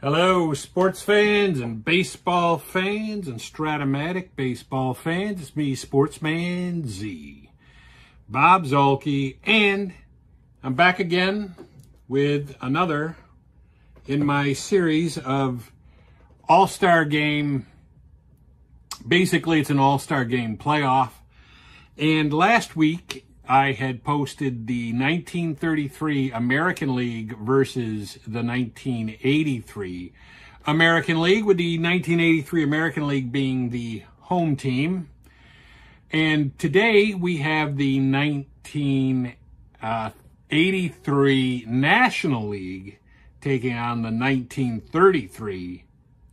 Hello, sports fans and baseball fans and Strat-O-Matic baseball fans. It's me, Sportsman Z, Bob Zuhlke, and I'm back again with another in my series of All-Star Game. Basically, it's an All-Star Game playoff. And last week, I had posted the 1933 American League versus the 1983 American League, with the 1983 American League being the home team. And today we have the 1983 uh, National League taking on the 1933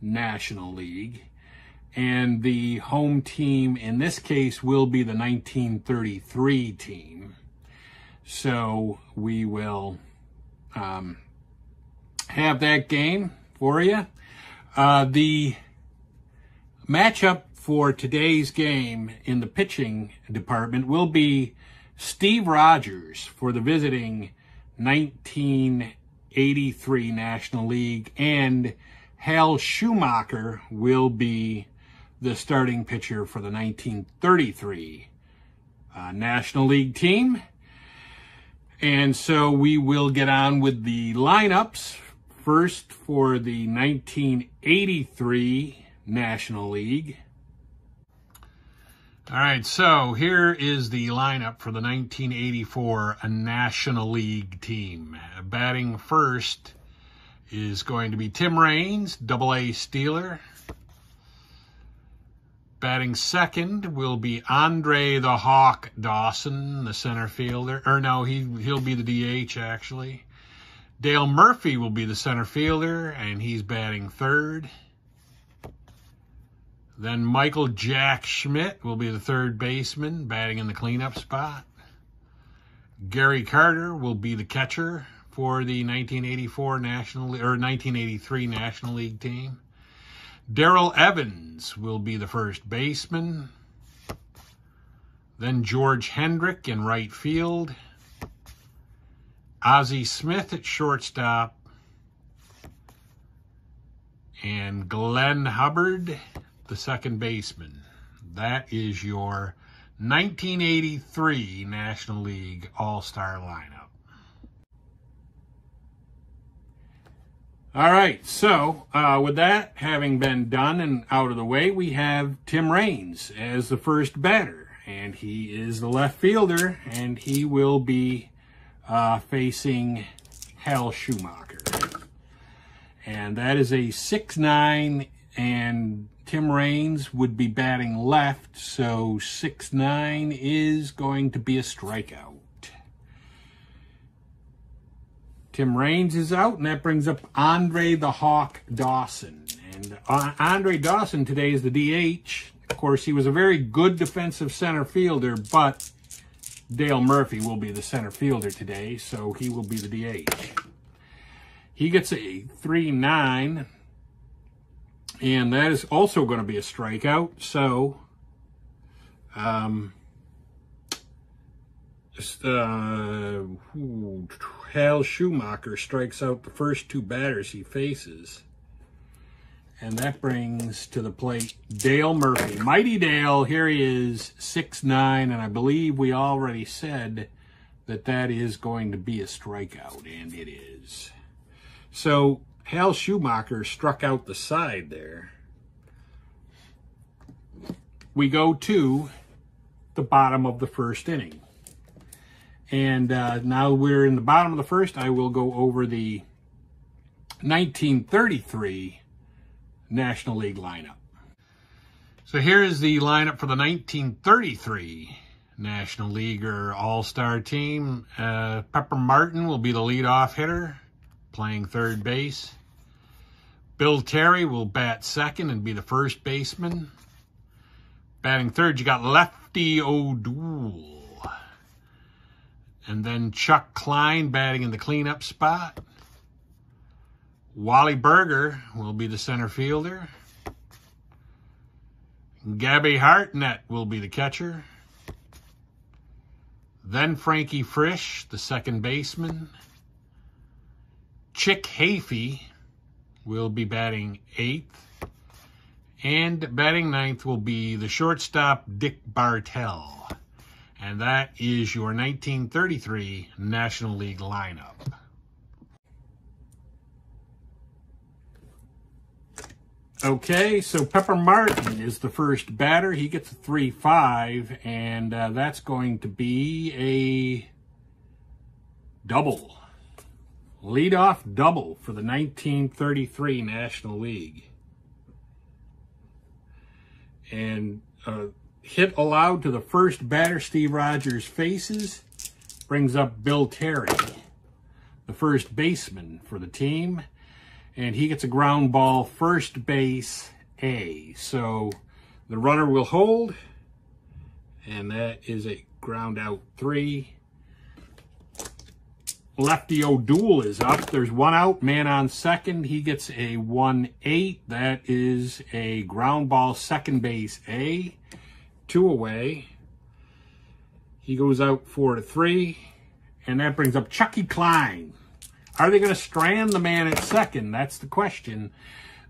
National League and the home team in this case will be the 1933 team. So we will um, have that game for you. Uh, the matchup for today's game in the pitching department will be Steve Rogers for the visiting 1983 National League and Hal Schumacher will be the starting pitcher for the 1933 uh, National League team. And so we will get on with the lineups. First for the 1983 National League. All right, so here is the lineup for the 1984 National League team. Batting first is going to be Tim Raines, double A stealer. Batting second will be Andre the Hawk Dawson, the center fielder. Or no, he, he'll be the DH, actually. Dale Murphy will be the center fielder, and he's batting third. Then Michael Jack Schmidt will be the third baseman, batting in the cleanup spot. Gary Carter will be the catcher for the 1984 National or 1983 National League team. Darrell Evans will be the first baseman. Then George Hendrick in right field. Ozzie Smith at shortstop. And Glenn Hubbard, the second baseman. That is your 1983 National League All-Star lineup. All right, so uh, with that having been done and out of the way, we have Tim Raines as the first batter, and he is the left fielder, and he will be uh, facing Hal Schumacher. And that is a 6'9", and Tim Raines would be batting left, so 6'9 is going to be a strikeout. Tim Raines is out, and that brings up Andre the Hawk Dawson. And uh, Andre Dawson today is the DH. Of course, he was a very good defensive center fielder, but Dale Murphy will be the center fielder today, so he will be the DH. He gets a 3-9, and that is also going to be a strikeout. So, um, uh, Hal Schumacher strikes out the first two batters he faces. And that brings to the plate Dale Murphy. Mighty Dale, here he is, six nine, and I believe we already said that that is going to be a strikeout, and it is. So Hal Schumacher struck out the side there. We go to the bottom of the first inning. And uh, now we're in the bottom of the first. I will go over the 1933 National League lineup. So here is the lineup for the 1933 National League or All-Star team. Uh, Pepper Martin will be the leadoff hitter, playing third base. Bill Terry will bat second and be the first baseman. Batting third, you got Lefty O'Doul. And then Chuck Klein batting in the cleanup spot. Wally Berger will be the center fielder. Gabby Hartnett will be the catcher. Then Frankie Frisch, the second baseman. Chick Hafey will be batting eighth. And batting ninth will be the shortstop, Dick Bartell. And that is your 1933 National League lineup. Okay, so Pepper Martin is the first batter. He gets a 3-5, and uh, that's going to be a double. Leadoff double for the 1933 National League. And uh, hit allowed to the first batter, Steve Rogers faces, brings up Bill Terry, the first baseman for the team and he gets a ground ball first base A. So the runner will hold, and that is a ground out three. Lefty O'Doul is up. There's one out, man on second. He gets a 1-8. That is a ground ball second base A. Two away. He goes out four to three. And that brings up Chucky Klein. Are they going to strand the man at second? That's the question.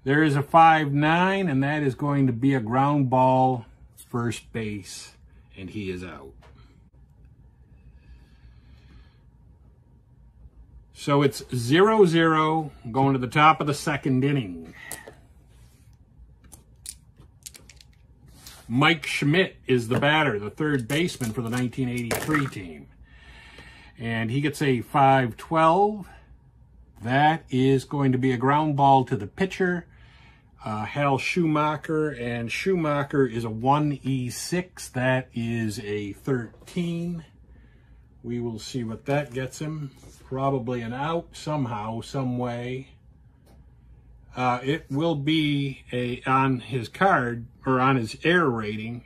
There is a 5-9, and that is going to be a ground ball first base, and he is out. So it's 0-0 going to the top of the second inning. Mike Schmidt is the batter, the third baseman for the 1983 team. And he gets a 5-12. That is going to be a ground ball to the pitcher, uh, Hal Schumacher, and Schumacher is a 1E6. That is a 13. We will see what that gets him. Probably an out somehow, some way. Uh, it will be a on his card, or on his air rating,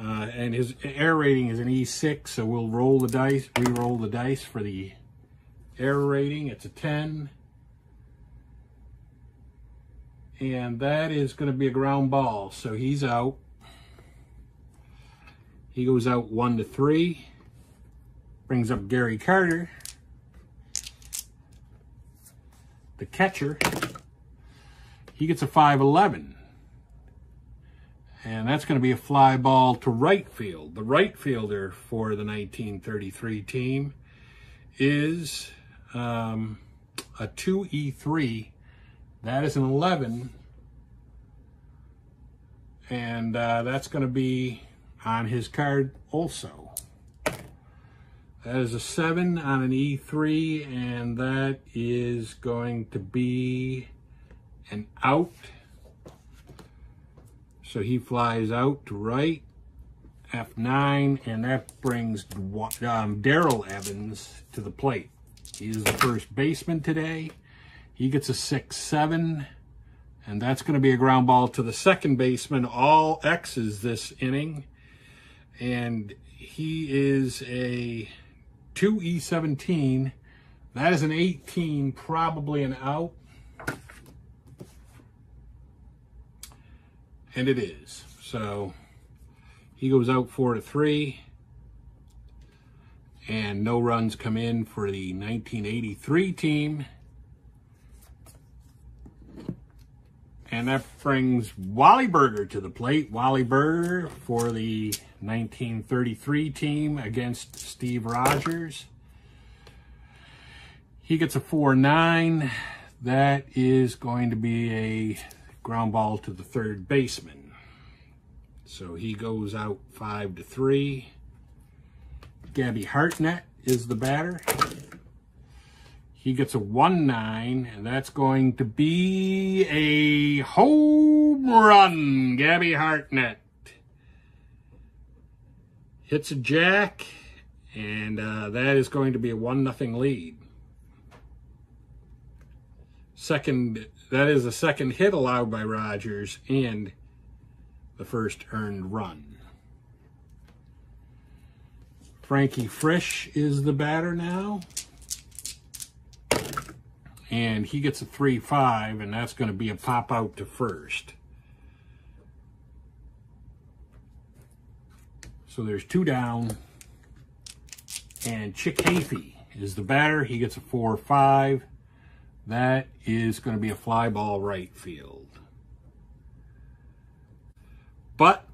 uh, and his air rating is an E6, so we'll roll the dice, re-roll the dice for the Air rating, it's a 10. And that is going to be a ground ball. So he's out. He goes out 1 to 3. Brings up Gary Carter. The catcher. He gets a 5'11". And that's going to be a fly ball to right field. The right fielder for the 1933 team is um, a 2E3. That is an 11. And uh, that's going to be on his card also. That is a 7 on an E3, and that is going to be an out. So he flies out to right, F9, and that brings um, Darrell Evans to the plate. He is the first baseman today. He gets a 6-7, and that's going to be a ground ball to the second baseman. All X's this inning, and he is a 2E17. That is an 18, probably an out. And it is. So he goes out 4 to 3 and no runs come in for the 1983 team. And that brings Wally Berger to the plate. Wally Berger for the 1933 team against Steve Rogers. He gets a 4-9. That is going to be a ground ball to the third baseman. So he goes out 5 to 3. Gabby Hartnett is the batter. He gets a 1-9, and that's going to be a home run. Gabby Hartnett hits a jack, and uh, that is going to be a 1-0 lead. Second, that is the second hit allowed by Rogers and the first earned run. Frankie Frisch is the batter now. And he gets a 3-5, and that's going to be a pop out to first. So there's two down. And Chick Hafey is the batter. He gets a 4-5. That is going to be a fly ball right field. But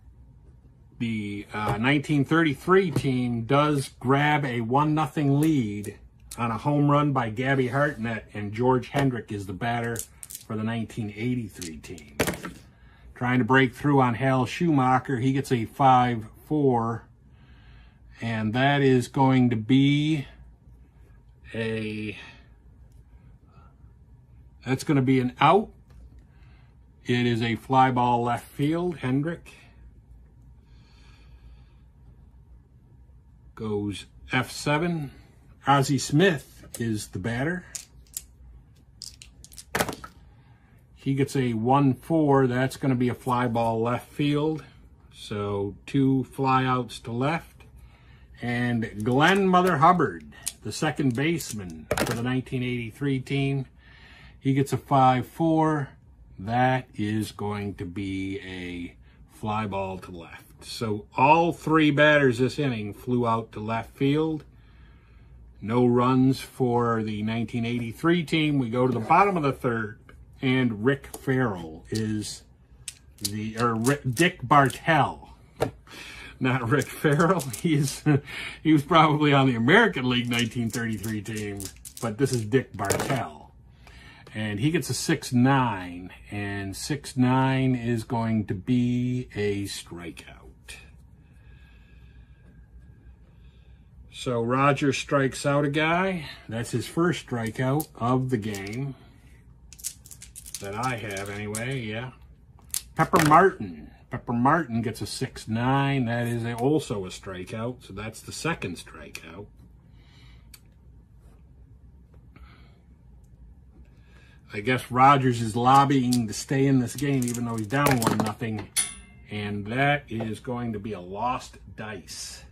the uh, 1933 team does grab a 1 nothing lead on a home run by Gabby Hartnett, and George Hendrick is the batter for the 1983 team. Trying to break through on Hal Schumacher. He gets a 5-4, and that is going to be a... That's going to be an out. It is a fly ball left field. Hendrick goes F7. Ozzie Smith is the batter. He gets a 1-4. That's going to be a fly ball left field. So two flyouts to left. And Glenn Mother Hubbard, the second baseman for the 1983 team. He gets a 5-4. That is going to be a fly ball to left. So all three batters this inning flew out to left field. No runs for the 1983 team. We go to the bottom of the third, and Rick Ferrell is the, or Rick, Dick Bartell, not Rick Ferrell. He's, he was probably on the American League 1933 team, but this is Dick Bartell. And he gets a 6-9, and 6-9 is going to be a strikeout. So Roger strikes out a guy. That's his first strikeout of the game. That I have anyway, yeah. Pepper Martin. Pepper Martin gets a 6-9. That is also a strikeout. So that's the second strikeout. I guess Rogers is lobbying to stay in this game even though he's down one nothing, And that is going to be a lost dice.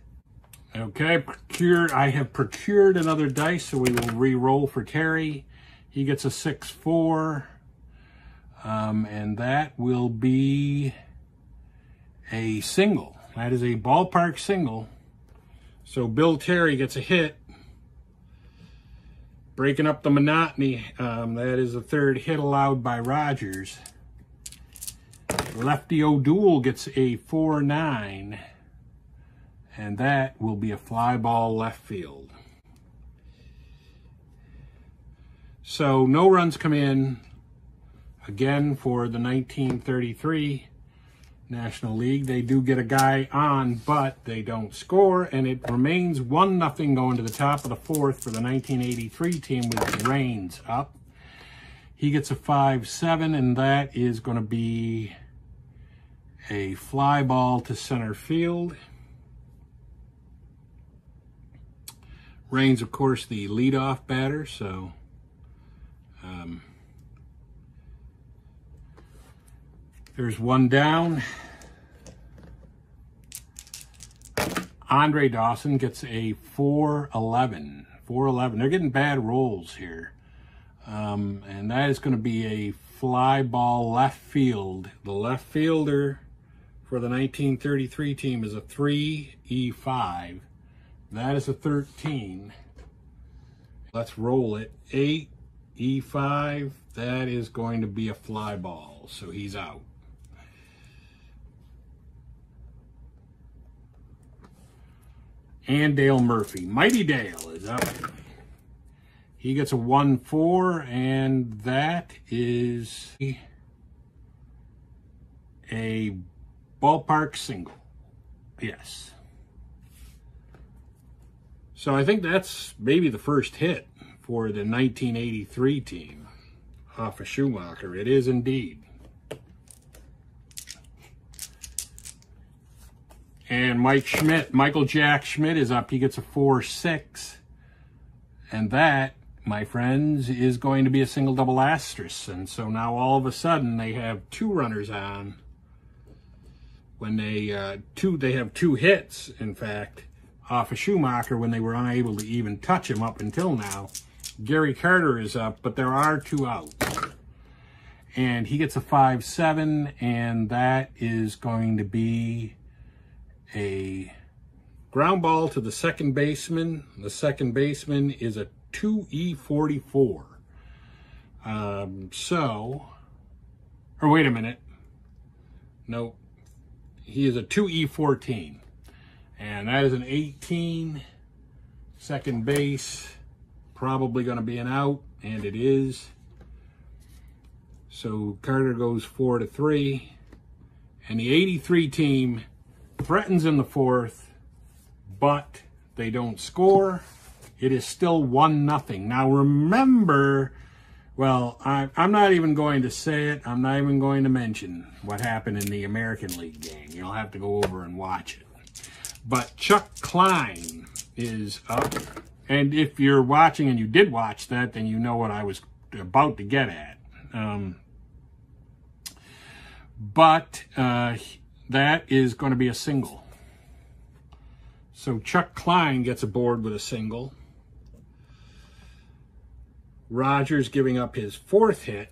Okay, procured. I have procured another dice, so we will re-roll for Terry. He gets a 6-4. Um, and that will be a single. That is a ballpark single. So Bill Terry gets a hit. Breaking up the monotony. Um, that is the third hit allowed by Rogers. Lefty O'Doul gets a 4-9 and that will be a fly ball left field. So no runs come in again for the 1933 National League. They do get a guy on, but they don't score, and it remains 1 nothing going to the top of the fourth for the 1983 team with Raines up. He gets a 5-7, and that is going to be a fly ball to center field. Raines, of course, the leadoff batter, so um, there's one down. Andre Dawson gets a 411. 411. They're getting bad rolls here. Um, and that is going to be a fly ball left field. The left fielder for the 1933 team is a 3E5. That is a 13. Let's roll it. 8, E5. That is going to be a fly ball, so he's out. And Dale Murphy. Mighty Dale is up. He gets a 1-4, and that is a ballpark single. Yes. So I think that's maybe the first hit for the 1983 team off of Schumacher. It is indeed. And Mike Schmidt, Michael Jack Schmidt is up. He gets a 4-6. And that, my friends, is going to be a single double asterisk. And so now all of a sudden they have two runners on. When they, uh, two, they have two hits, in fact off of Schumacher when they were unable to even touch him up until now. Gary Carter is up, but there are two out. And he gets a 5-7, and that is going to be a ground ball to the second baseman. The second baseman is a 2E44. Um, so, or wait a minute. Nope. He is a 2E14. And that is an 18 second base. Probably going to be an out. And it is. So Carter goes 4 to 3. And the 83 team threatens in the fourth. But they don't score. It is still 1 nothing. Now remember well, I, am not even going to say it. I'm not even going to mention what happened in the American League game. You'll have to go over and watch it. But Chuck Klein is up. And if you're watching and you did watch that, then you know what I was about to get at. Um, but uh, that is going to be a single. So Chuck Klein gets aboard with a single. Rogers giving up his fourth hit.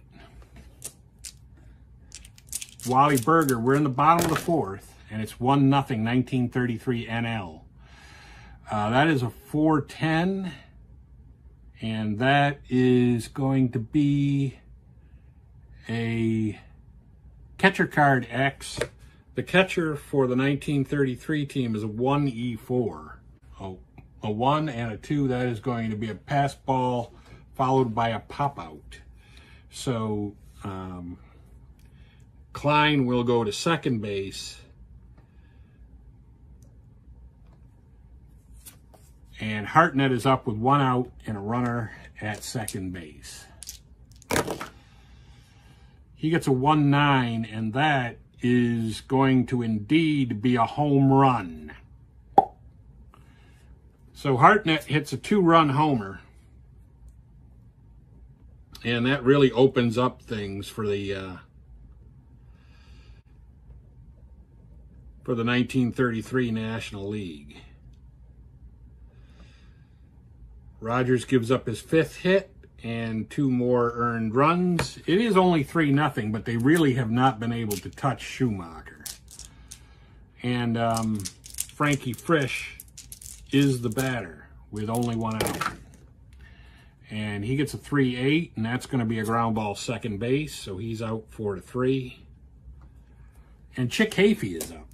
Wally Berger, we're in the bottom of the fourth, and it's 1 nothing 1933 NL. Uh, that is a 410, and that is going to be a catcher card X. The catcher for the 1933 team is a 1E4. Oh, a 1 and a 2, that is going to be a pass ball followed by a pop out. So um, Klein will go to second base. And Hartnett is up with one out and a runner at second base. He gets a 1-9, and that is going to indeed be a home run. So Hartnett hits a two-run homer and that really opens up things for the uh, for the 1933 National League. Rogers gives up his fifth hit and two more earned runs. It is only 3 nothing, but they really have not been able to touch Schumacher. And um, Frankie Frisch is the batter with only one out. And he gets a 3-8, and that's going to be a ground ball second base, so he's out 4 to three. And Chick Hafey is up.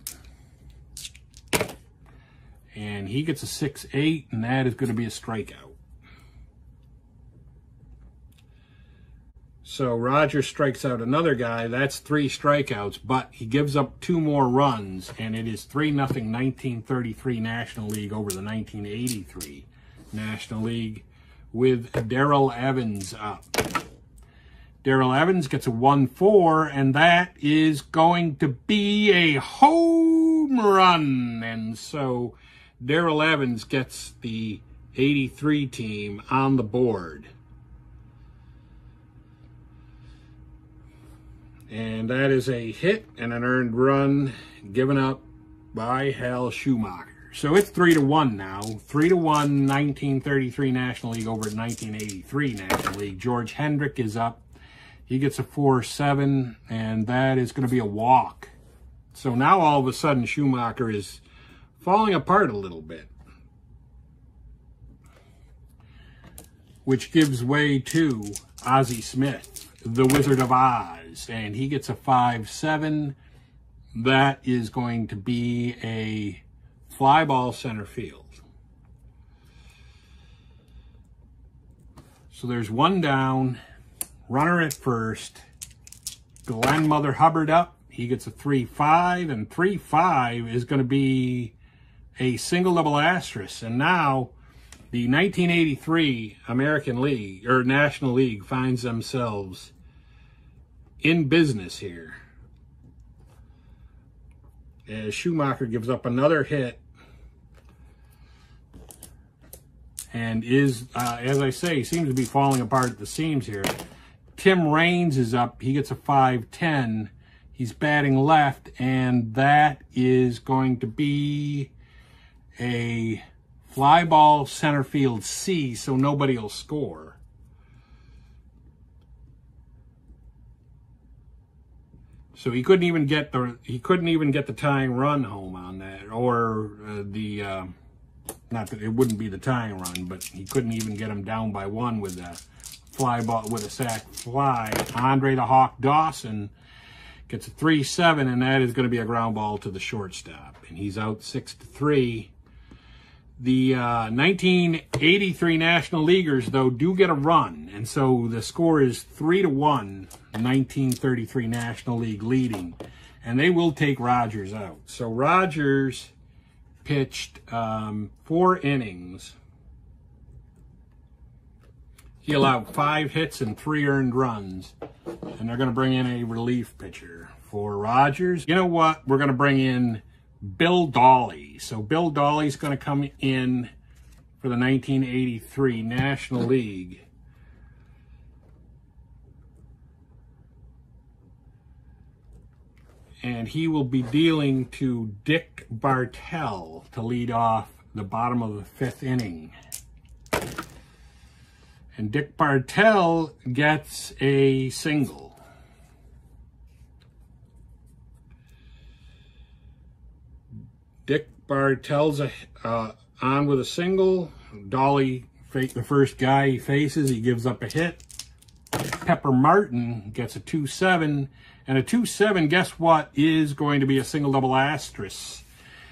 And he gets a 6-8, and that is going to be a strikeout. So Roger strikes out another guy. That's three strikeouts, but he gives up two more runs, and it is 3 nothing 1933 National League over the 1983 National League with Darrell Evans up. Darrell Evans gets a 1-4, and that is going to be a home run. And so Darrell Evans gets the 83 team on the board. And that is a hit and an earned run given up by Hal Schumacher. So it's three to one now. Three to one, 1933 National League over 1983 National League. George Hendrick is up. He gets a 4-7, and that is going to be a walk. So now all of a sudden Schumacher is falling apart a little bit. Which gives way to Ozzie Smith, the Wizard of Oz. And he gets a 5-7. That is going to be a fly ball center field. So there's one down, runner at first, Glenn Mother Hubbard up. He gets a 3-5, and 3-5 is going to be a single double asterisk. And now the 1983 American League, or National League, finds themselves in business here. As Schumacher gives up another hit and is, uh, as I say, seems to be falling apart at the seams here. Tim Raines is up. He gets a 5'10". He's batting left, and that is going to be a fly ball center field C, so nobody will score. So he couldn't even get the he couldn't even get the tying run home on that, or uh, the. Uh, not that it wouldn't be the tying run, but he couldn't even get him down by one with a fly ball with a sac fly. Andre the Hawk Dawson gets a 3-7, and that is going to be a ground ball to the shortstop. And he's out 6 to 3. The uh, 1983 National Leaguers, though, do get a run, and so the score is 3 to 1, 1933 National League leading, and they will take Rogers out. So Rogers pitched um, four innings. He allowed five hits and three earned runs, and they're going to bring in a relief pitcher for Rogers. You know what? We're going to bring in Bill Dawley. So Bill Dawley's going to come in for the 1983 National League. And he will be dealing to Dick Bartell to lead off the bottom of the fifth inning. And Dick Bartell gets a single. Dick Bartell's a, uh, on with a single. Dawley, the first guy he faces, he gives up a hit. Pepper Martin gets a 2-7. And a 2-7, guess what, is going to be a single-double asterisk.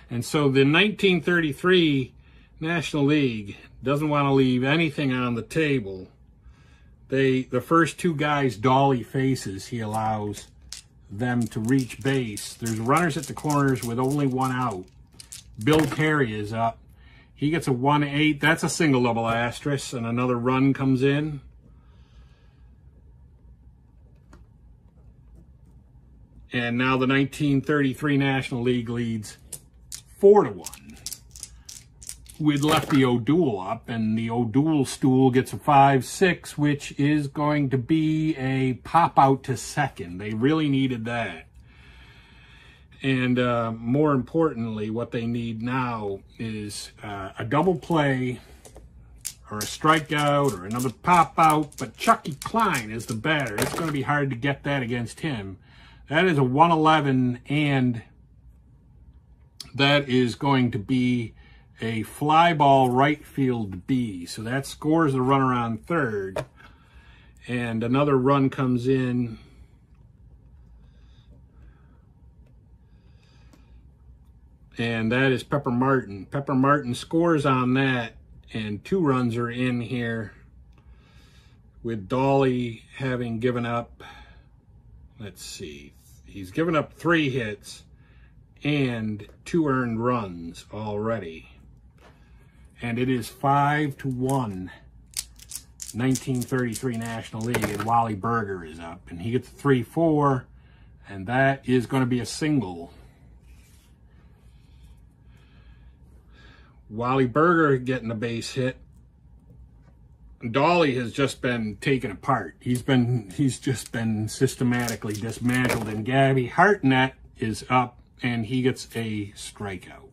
And so the 1933 National League doesn't want to leave anything on the table. They, the first two guys Dawley faces, he allows them to reach base. There's runners at the corners with only one out. Bill Terry is up. He gets a 1-8. That's a single double asterisk, and another run comes in. And now the 1933 National League leads 4 to 1 with Lefty O'Doul up, and the O'Doul stool gets a 5-6, which is going to be a pop out to second. They really needed that. And uh, more importantly, what they need now is uh, a double play or a strikeout or another pop out. But Chucky Klein is the batter. It's going to be hard to get that against him. That is a 111 and that is going to be a fly ball right field B. So that scores the runner on third. And another run comes in and that is Pepper Martin. Pepper Martin scores on that, and two runs are in here with Dawley having given up, let's see, he's given up three hits and two earned runs already. And it is five to one. 1933 National League, and Wally Berger is up, and he gets 3-4, and that is going to be a single. Wally Berger getting a base hit. Dawley has just been taken apart. He's been he's just been systematically dismantled. And Gabby Hartnett is up and he gets a strikeout.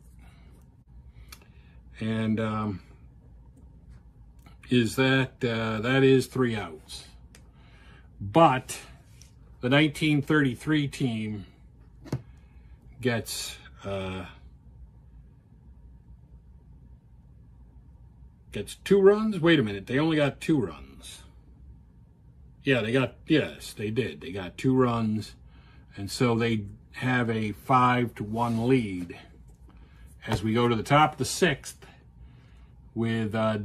And um, is that uh, that is three outs. But the 1933 team gets uh, gets two runs. Wait a minute, they only got two runs. Yeah, they got, yes, they did. They got two runs. And so they have a five to one lead as we go to the top of the sixth with uh,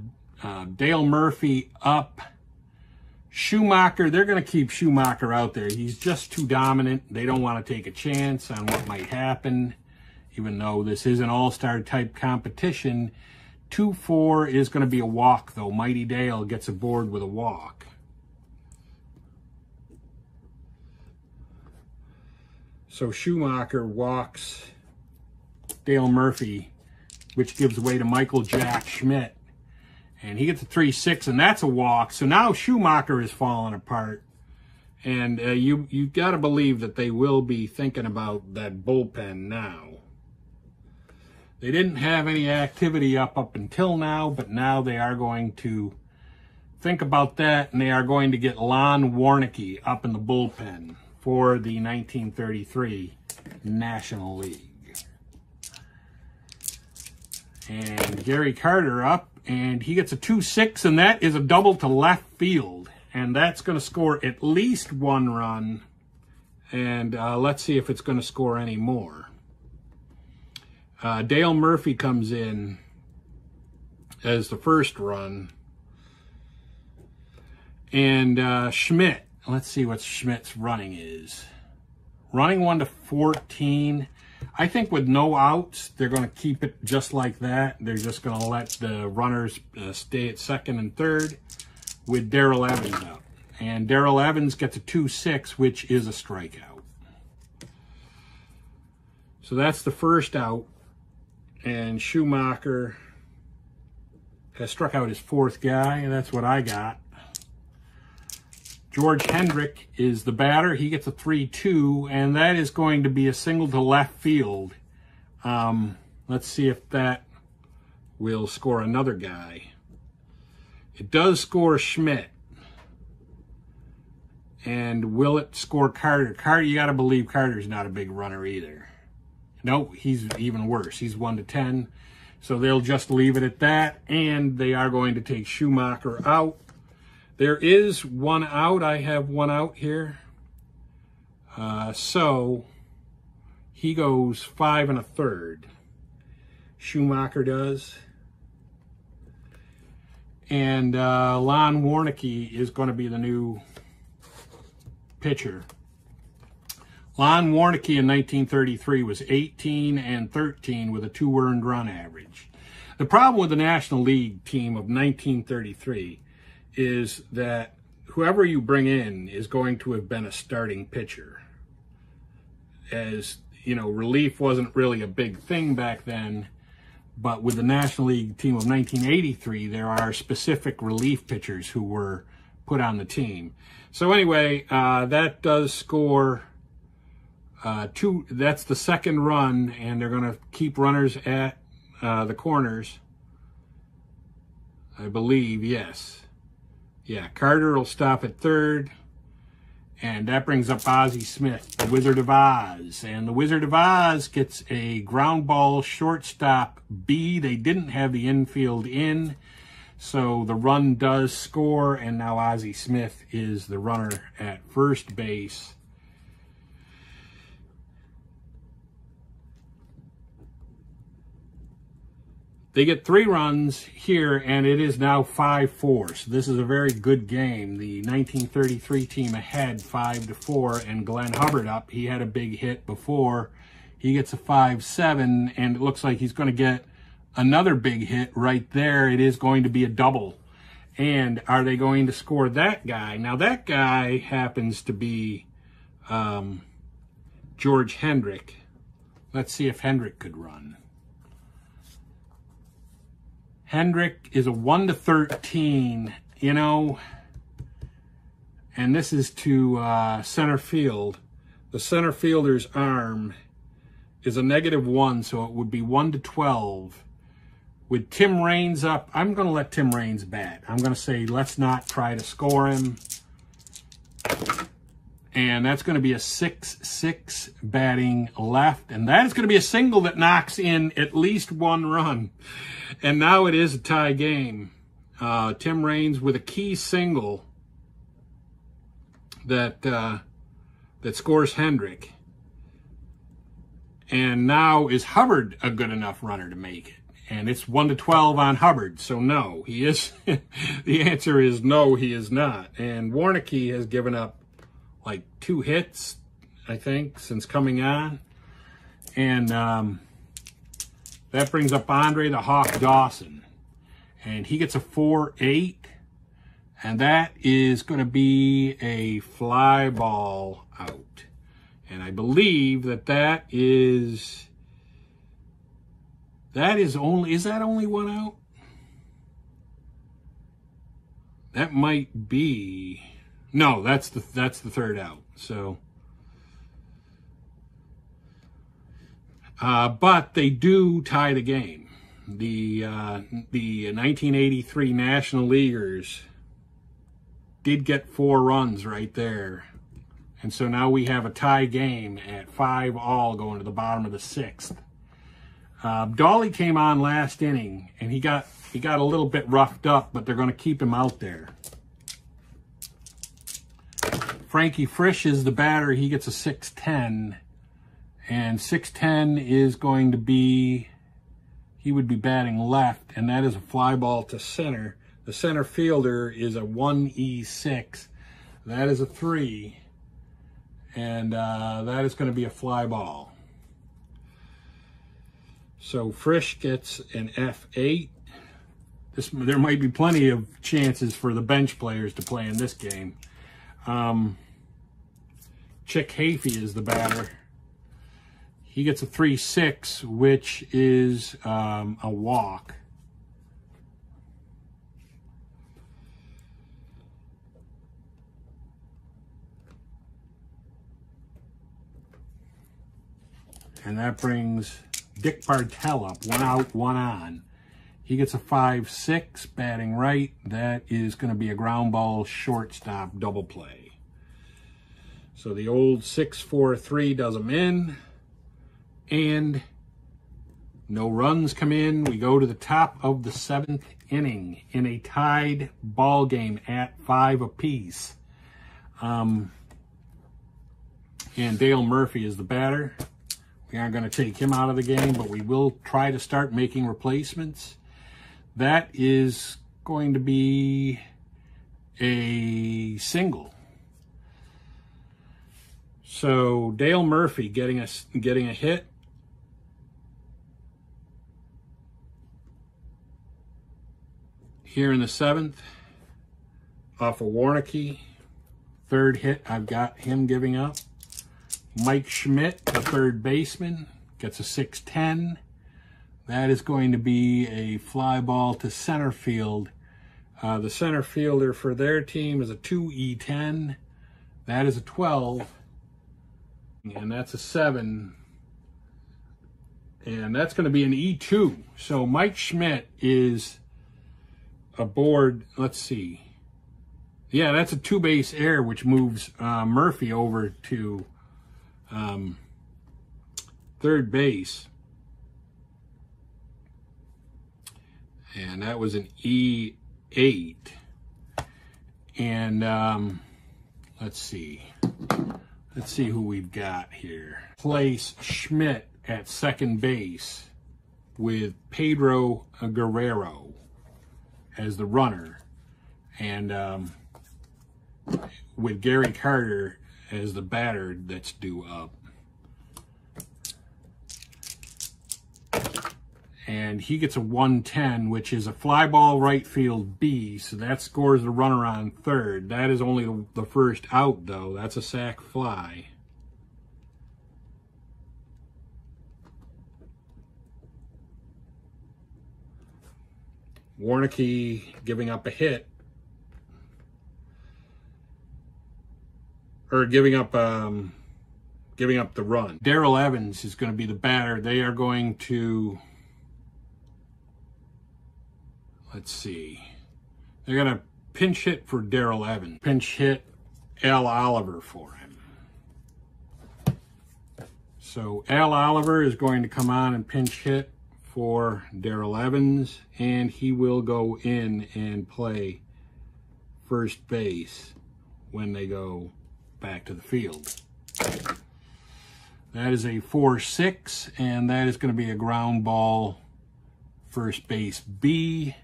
uh, Dale Murphy up. Schumacher, they're going to keep Schumacher out there. He's just too dominant. They don't want to take a chance on what might happen, even though this is an all-star type competition. 2-4 is going to be a walk, though. Mighty Dale gets aboard with a walk. So Schumacher walks Dale Murphy, which gives way to Michael Jack Schmidt. And he gets a 3-6, and that's a walk. So now Schumacher is falling apart. And uh, you you got to believe that they will be thinking about that bullpen now. They didn't have any activity up up until now, but now they are going to think about that, and they are going to get Lon Warneke up in the bullpen for the 1933 National League. And Gary Carter up, and he gets a 2-6, and that is a double to left field. and that's going to score at least one run. And uh, let's see if it's going to score any more. Uh, Dale Murphy comes in as the first run. And uh, Schmidt, let's see what Schmidt's running is. Running 1 to 14. I think with no outs, they're going to keep it just like that. They're just going to let the runners uh, stay at second and third with Darrell Evans out. And Darrell Evans gets a 2-6, which is a strikeout. So that's the first out. And Schumacher has struck out his fourth guy, and that's what I got. George Hendrick is the batter. He gets a 3-2, and that is going to be a single to left field. Um, let's see if that will score another guy. It does score Schmidt. And will it score Carter? Carter, you got to believe Carter's not a big runner either. No, he's even worse. He's 1 to 10. So they'll just leave it at that. And they are going to take Schumacher out. There is one out. I have one out here. Uh, so he goes five and a third. Schumacher does. And uh, Lon Warneke is going to be the new pitcher. Lon Warneke in 1933 was 18 and 13 with a two earned run average. The problem with the National League team of 1933 is that whoever you bring in is going to have been a starting pitcher. As, you know, relief wasn't really a big thing back then, but with the National League team of 1983, there are specific relief pitchers who were put on the team. So anyway, uh, that does score uh, two. That's the second run, and they're going to keep runners at uh, the corners. I believe, yes. Yeah, Carter will stop at third. And that brings up Ozzie Smith, the Wizard of Oz. And the Wizard of Oz gets a ground ball shortstop B. They didn't have the infield in. So the run does score. And now Ozzie Smith is the runner at first base. They get three runs here, and it is now 5-4. So this is a very good game. The 1933 team ahead 5 to four, and Glenn Hubbard up. He had a big hit before. He gets a 5-7, and it looks like he's going to get another big hit right there. It is going to be a double. And are they going to score that guy? Now, that guy happens to be um, George Hendrick. Let's see if Hendrick could run. Hendrick is a 1 to 13, you know, and this is to uh, center field. The center fielder's arm is a negative 1, so it would be 1 to 12. With Tim Raines up, I'm going to let Tim Raines bat. I'm going to say let's not try to score him. And that's going to be a 6-6 batting left. And that is going to be a single that knocks in at least one run. And now it is a tie game. Uh, Tim Raines with a key single that uh, that scores Hendrick. And now is Hubbard a good enough runner to make it? And it's 1 to 12 on Hubbard. So no, he is. the answer is no, he is not. And Warneke has given up like two hits, I think, since coming on. And um, that brings up Andre the Hawk Dawson. And he gets a 4-8. And that is going to be a fly ball out. And I believe that that is... That is only... Is that only one out? That might be... No, that's the that's the third out. So Uh, but they do tie the game. The uh, the 1983 National Leaguers did get four runs right there. And so now we have a tie game at five all going to the bottom of the sixth. Uh, Dawley came on last inning and he got he got a little bit roughed up, but they're going to keep him out there. Frankie Frisch is the batter. He gets a 6'10". And 6'10 is going to be, he would be batting left, and that is a fly ball to center. The center fielder is a 1E6. That is a 3. And uh, that is going to be a fly ball. So Frisch gets an F8. This, there might be plenty of chances for the bench players to play in this game. Um, Chick Hafey is the batter. He gets a 3-6, which is um, a walk. And that brings Dick Bartell up, one out, one on. He gets a 5-6 batting right. That is going to be a ground ball shortstop double play. So the old 6-4-3 does them in. And no runs come in. We go to the top of the seventh inning in a tied ball game at five apiece. Um, and Dale Murphy is the batter. We aren't going to take him out of the game, but we will try to start making replacements. That is going to be a single. So Dale Murphy getting a, getting a hit. Here in the seventh, off of Warneke. Third hit, I've got him giving up. Mike Schmidt, the third baseman, gets a 6'10". That is going to be a fly ball to center field. Uh, the center fielder for their team is a 2E10. That is a 12. And that's a 7. And that's going to be an E2. So Mike Schmidt is aboard, let's see. Yeah, that's a two base air, which moves uh, Murphy over to um, third base. And that was an E8. And um, let's see. Let's see who we've got here. Place Schmidt at second base with Pedro Guerrero as the runner. And um, with Gary Carter as the batter that's due up. And he gets a 110, which is a fly ball right field B, so that scores the runner on third. That is only the first out, though. That's a sac fly. Warneke giving up a hit or giving up um, giving up the run. Darrell Evans is going to be the batter. They are going to let's see. They're going to pinch hit for Darrell Evans. Pinch hit Al Oliver for him. So Al Oliver is going to come on and pinch hit for Darrell Evans, and he will go in and play first base when they go back to the field. That is a 4-6, and that is going to be a ground ball first base B.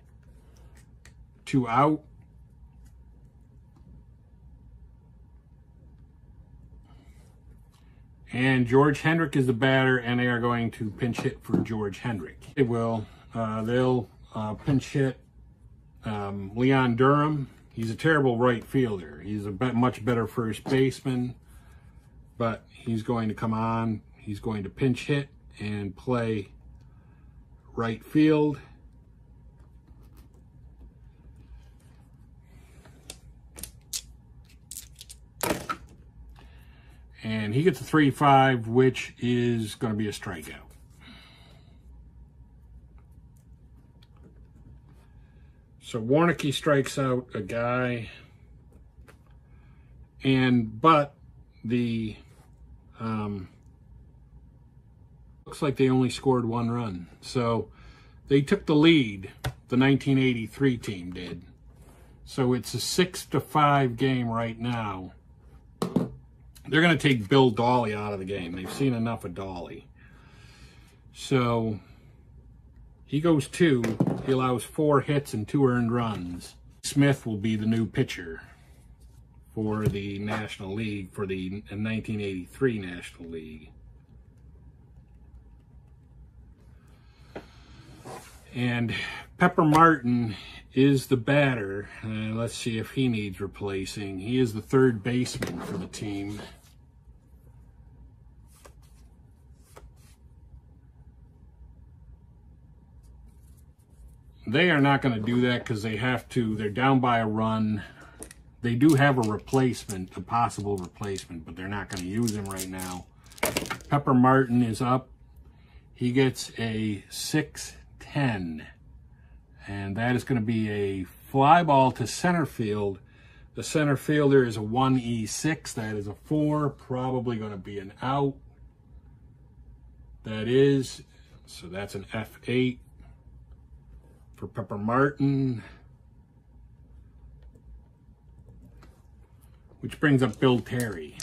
Two out. And George Hendrick is the batter, and they are going to pinch hit for George Hendrick. They will. Uh, they'll uh, pinch hit um, Leon Durham. He's a terrible right fielder. He's a much better first baseman, but he's going to come on. He's going to pinch hit and play right field. And he gets a 3-5, which is going to be a strikeout. So Warneke strikes out a guy, and but the um, looks like they only scored one run. So they took the lead. The 1983 team did. So it's a six to five game right now. They're going to take Bill Dawley out of the game. They've seen enough of Dolly. So he goes two. He allows four hits and two earned runs. Smith will be the new pitcher for the National League, for the 1983 National League. And Pepper Martin is the batter. Uh, let's see if he needs replacing. He is the third baseman for the team. They are not going to do that because they have to. They're down by a run. They do have a replacement, a possible replacement, but they're not going to use him right now. Pepper Martin is up. He gets a 6-10. And that is going to be a fly ball to center field. The center fielder is a 1E6. That is a 4. Probably going to be an out. That is. So that's an F8 for Pepper Martin. Mm. Which brings up Bill Terry.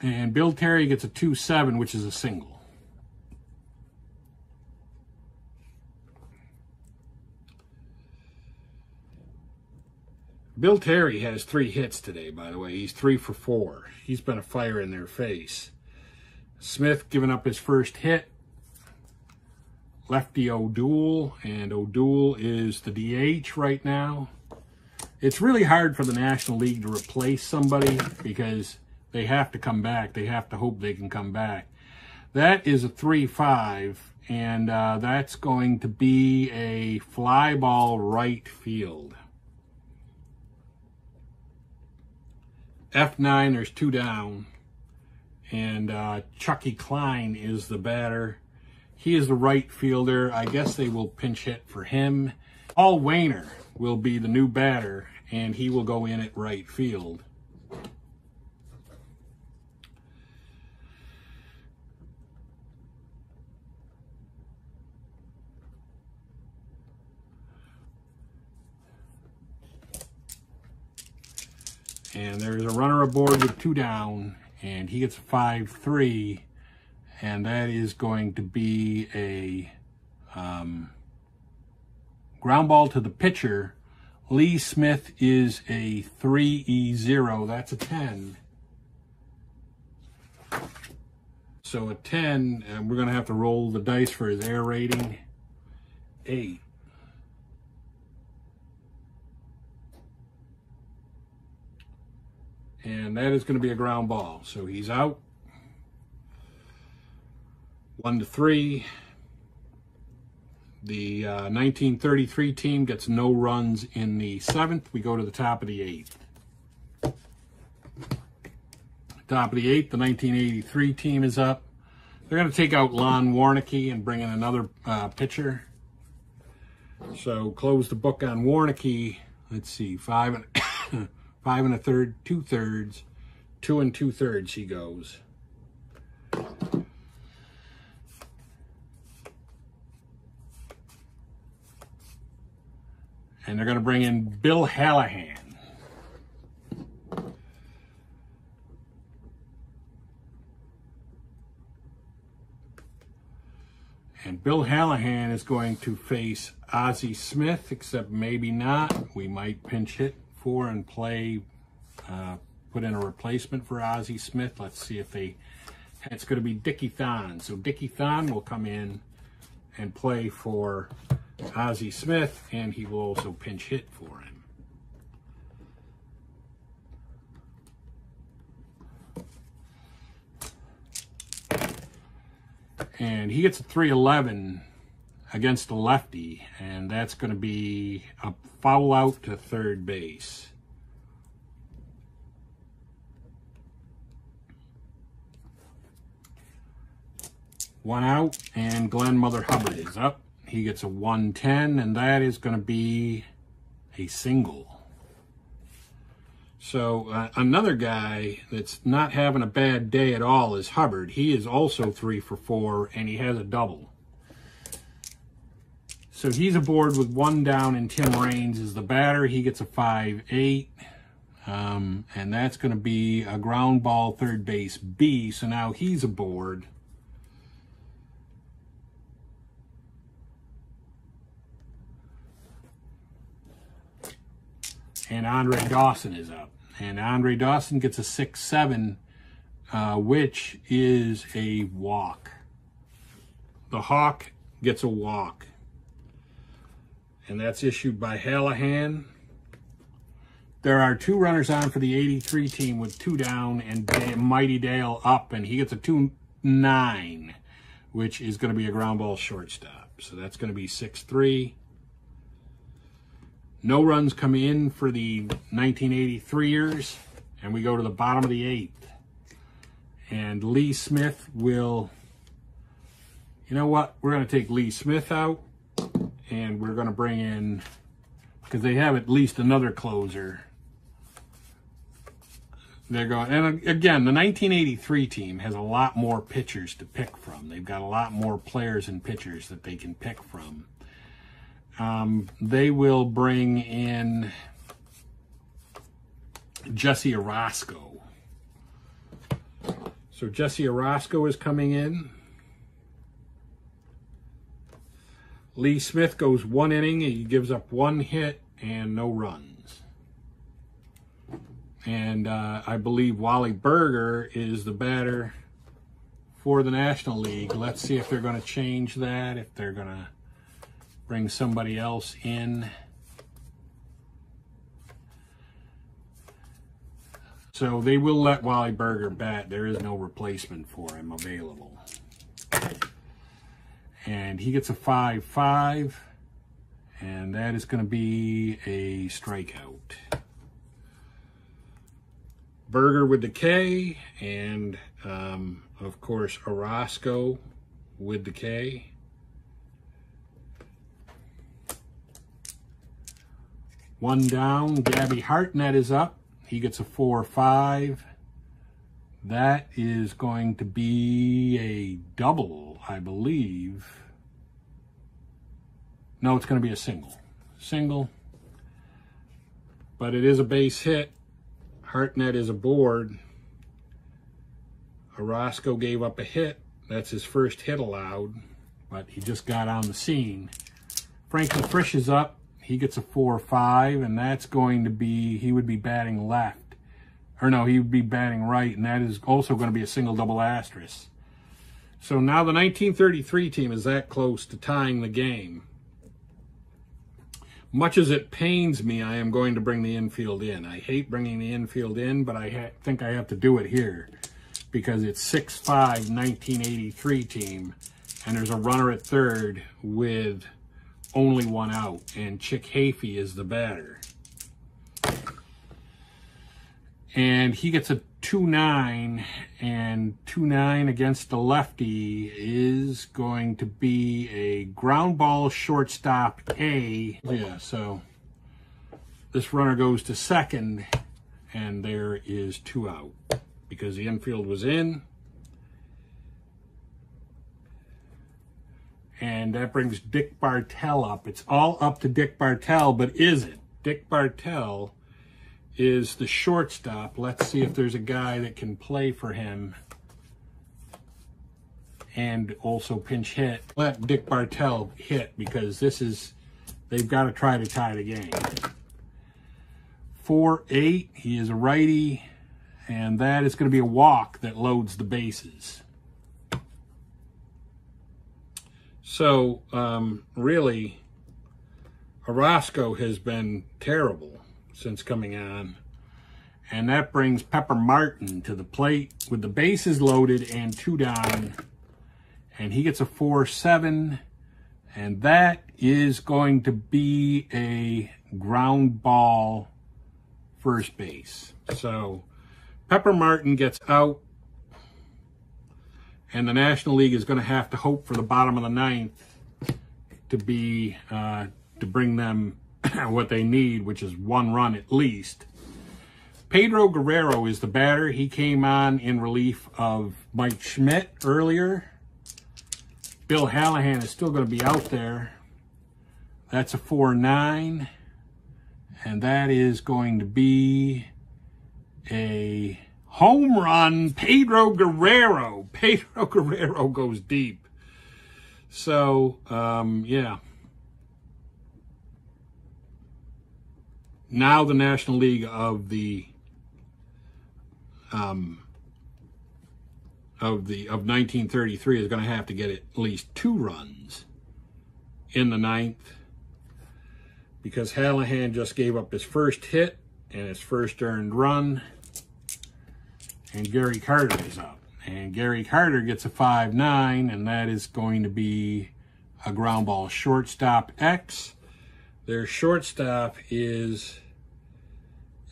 And Bill Terry gets a 2-7, which is a single. Bill Terry has three hits today, by the way. He's three for four. He's been a fire in their face. Smith giving up his first hit. Lefty O'Doul, and O'Doul is the DH right now. It's really hard for the National League to replace somebody because they have to come back. They have to hope they can come back. That is a 3-5, and uh, that's going to be a fly ball right field. F9, there's two down. And uh, Chucky Klein is the batter. He is the right fielder. I guess they will pinch hit for him. Paul Waner will be the new batter, and he will go in at right field. And there's a runner aboard with two down, and he gets a 5-3, and that is going to be a um, ground ball to the pitcher. Lee Smith is a 3E0. That's a 10. So a 10, and we're going to have to roll the dice for his air rating. 8. And that is going to be a ground ball. So he's out. One to three. The uh, 1933 team gets no runs in the seventh. We go to the top of the eighth. Top of the eighth, the 1983 team is up. They're going to take out Lon Warneke and bring in another uh, pitcher. So close the book on Warneke. Let's see, five and five and a third, two thirds, two and two thirds he goes. And they're going to bring in Bill Hallahan. And Bill Hallahan is going to face Ozzie Smith, except maybe not. We might pinch hit for and play, uh, put in a replacement for Ozzie Smith. Let's see if they, it's going to be Dickie Thon. So Dickie Thon will come in and play for Ozzie Smith, and he will also pinch hit for him. And he gets a 311 against the lefty, and that's going to be a foul out to third base. One out, and Glenn Mother Hubbard is up. He gets a 110, and that is going to be a single. So uh, another guy that's not having a bad day at all is Hubbard. He is also three for four, and he has a double. So he's aboard with one down, and Tim Raines is the batter. He gets a 5-8. Um, and that's going to be a ground ball third base B. So now he's aboard. And Andre Dawson is up. And Andre Dawson gets a 6 7, uh, which is a walk. The Hawk gets a walk. And that's issued by Hallahan. There are two runners on for the 83 team with two down and Mighty Dale up, and he gets a 2 9, which is going to be a ground ball shortstop. So that's going to be 6 3. No runs come in for the 1983ers, and we go to the bottom of the eighth. And Lee Smith will, you know what? We're going to take Lee Smith out, and we're going to bring in, because they have at least another closer. They're going, and again, the 1983 team has a lot more pitchers to pick from. They've got a lot more players and pitchers that they can pick from. Um, they will bring in Jesse Orosco. So Jesse Orosco is coming in. Lee Smith goes one inning. He gives up one hit and no runs. And uh, I believe Wally Berger is the batter for the National League. Let's see if they're going to change that, if they're going to bring somebody else in. So they will let Wally Berger bat. There is no replacement for him available. And he gets a 5-5. And that is going to be a strikeout. Burger with the K. And, um, of course, Orosco with the K. One down, Gabby Hartnett is up. He gets a 4-5. That is going to be a double, I believe. No, it's going to be a single. Single. But it is a base hit. Hartnett is aboard. Orosco gave up a hit. That's his first hit allowed, but he just got on the scene. Frankie Frisch is up he gets a four or five, and that's going to be, he would be batting left. Or no, he would be batting right, and that is also going to be a single double asterisk. So now the 1933 team is that close to tying the game. Much as it pains me, I am going to bring the infield in. I hate bringing the infield in, but I think I have to do it here because it's 6-5 1983 team, and there's a runner at third with only one out, and Chick Hafey is the batter. And he gets a 2-9, and 2-9 against the lefty is going to be a ground ball shortstop A. Yeah, so this runner goes to second, and there is two out because the infield was in. And that brings Dick Bartell up. It's all up to Dick Bartell, but is it? Dick Bartell is the shortstop. Let's see if there's a guy that can play for him and also pinch hit. Let Dick Bartell hit because this is, they've got to try to tie the game. 4-8, he is a righty, and that is going to be a walk that loads the bases. So, um, really, Orosco has been terrible since coming on. And that brings Pepper Martin to the plate with the bases loaded and two down. And he gets a 4-7. And that is going to be a ground ball first base. So Pepper Martin gets out and the National League is going to have to hope for the bottom of the ninth to be uh, to bring them what they need, which is one run at least. Pedro Guerrero is the batter. He came on in relief of Mike Schmidt earlier. Bill Hallahan is still going to be out there. That's a 4-9. And that is going to be a home run. Pedro Guerrero. Pedro Guerrero goes deep. So, um, yeah. Now the National League of the um, of the of 1933 is going to have to get at least two runs in the ninth because Hallahan just gave up his first hit and his first earned run and Gary Carter is up and Gary Carter gets a 5-9 and that is going to be a ground ball shortstop X their shortstop is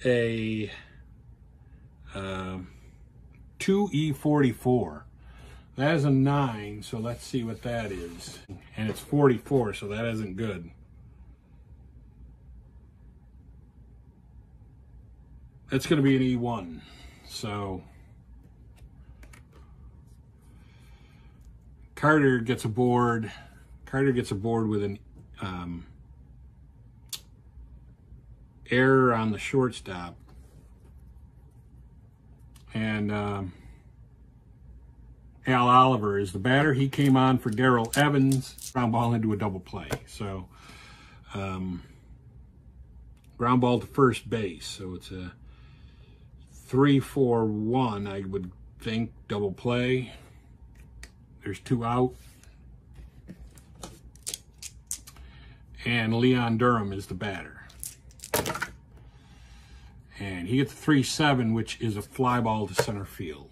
a um, 2E44. That is a 9, so let's see what that is. And it's 44, so that isn't good. That's going to be an E1. So Carter gets aboard. Carter gets aboard with an um, error on the shortstop and um, Al Oliver is the batter. He came on for Darrell Evans, ground ball into a double play. So, um, ground ball to first base. So it's a 3-4-1, I would think, double play. There's two out. And Leon Durham is the batter. And he gets a 3-7, which is a fly ball to center field.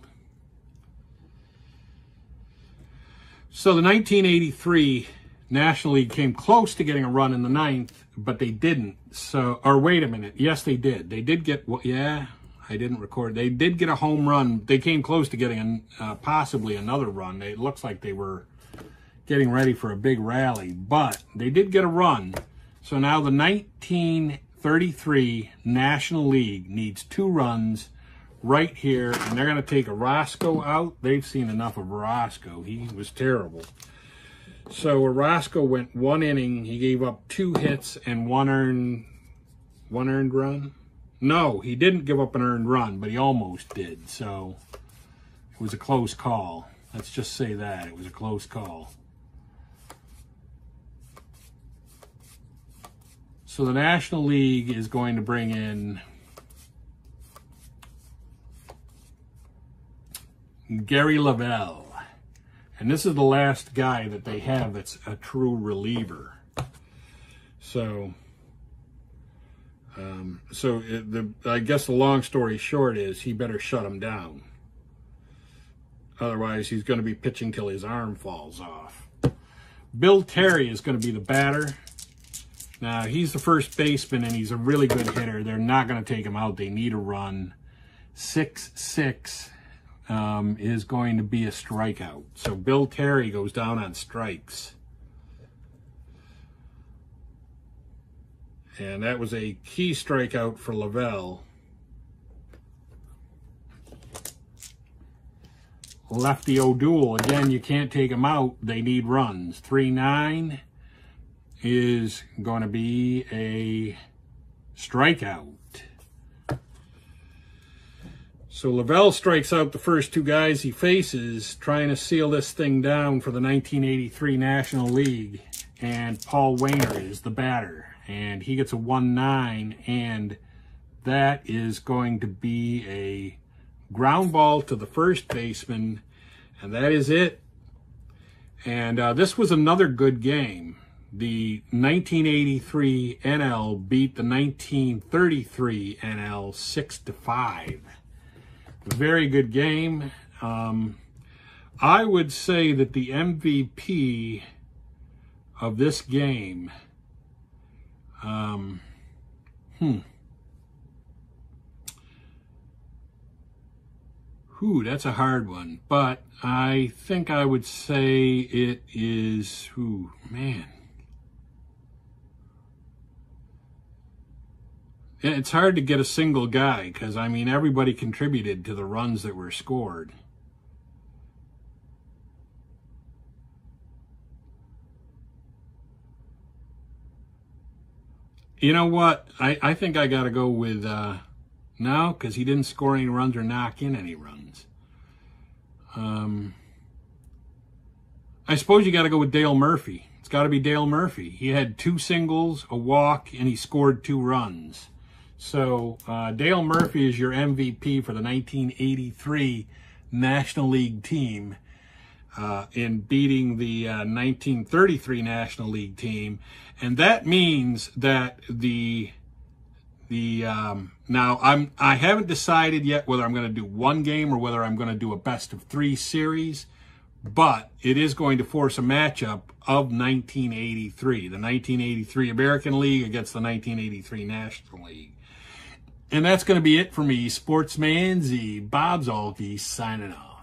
So the 1983 National League came close to getting a run in the ninth, but they didn't. So, or wait a minute. Yes, they did. They did get, well, yeah, I didn't record. They did get a home run. They came close to getting an, uh, possibly another run. It looks like they were getting ready for a big rally, but they did get a run. So now the 19 33 National League needs two runs right here, and they're going to take Orosco out. They've seen enough of Orosco. He was terrible. So Orosco went one inning. He gave up two hits and one earned one earned run. No, he didn't give up an earned run, but he almost did. So it was a close call. Let's just say that. It was a close call. So the National League is going to bring in Gary Lavelle. And this is the last guy that they have that's a true reliever. So, um, so it, the I guess the long story short is he better shut him down. Otherwise, he's going to be pitching till his arm falls off. Bill Terry is going to be the batter. Now, he's the first baseman, and he's a really good hitter. They're not going to take him out. They need a run. 6-6 um, is going to be a strikeout. So Bill Terry goes down on strikes. And that was a key strikeout for Lavelle. Lefty O'Doul, again, you can't take them out. They need runs. 3-9 is going to be a strikeout. So Lavelle strikes out the first two guys he faces, trying to seal this thing down for the 1983 National League. And Paul Waner is the batter. And he gets a 1-9, and that is going to be a ground ball to the first baseman. And that is it. And uh, this was another good game the 1983 NL beat the 1933 NL 6 to 5. Very good game. Um, I would say that the MVP of this game, um, hmm. Whew, that's a hard one. But I think I would say it is, who man. it's hard to get a single guy because, I mean, everybody contributed to the runs that were scored. You know what? I, I think I got to go with uh, No, because he didn't score any runs or knock in any runs. Um, I suppose you got to go with Dale Murphy. It's got to be Dale Murphy. He had two singles, a walk, and he scored two runs. So uh, Dale Murphy is your MVP for the 1983 National League team uh, in beating the uh, 1933 National League team, and that means that the the um, now I'm I haven't decided yet whether I'm going to do one game or whether I'm going to do a best of three series, but it is going to force a matchup of 1983, the 1983 American League against the 1983 National League. And that's going to be it for me, Sportsman Z, Bob Zuhlke, signing off.